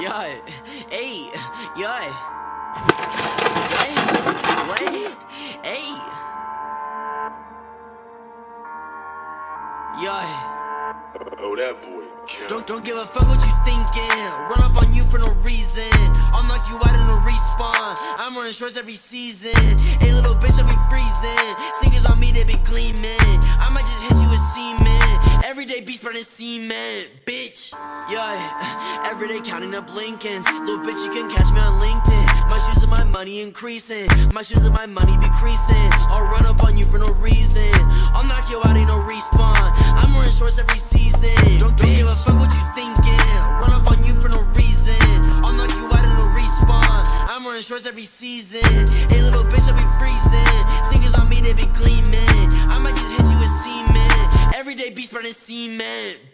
Yeah, hey, yeah. Wait, wait, hey. Yeah. Oh, that boy. Don't, don't give a fuck what you thinking. Run up on you for no reason. I'll knock you out in a respawn. I'm wearing shorts every season. Hey, little bitch, I be freezing. Sneakers on me, they be gleaming. I might just hit you with semen. Everyday beast burning cement, bitch. Yeah, everyday counting up Lincolns. Little bitch, you can catch me on LinkedIn. My shoes and my money increasing. My shoes and my money decreasing. I'll run up on you for no reason. I'll knock you out, ain't no respawn. I'm wearing shorts every season. Don't, don't give a fuck what you thinking. Run up on you for no reason. I'll knock you out in no respawn. I'm wearing shorts every season. Hey, little bitch, I'll be freezing. Sneakers on me, they be gleaming. I might just hit you with semen. Everyday beast burning cement.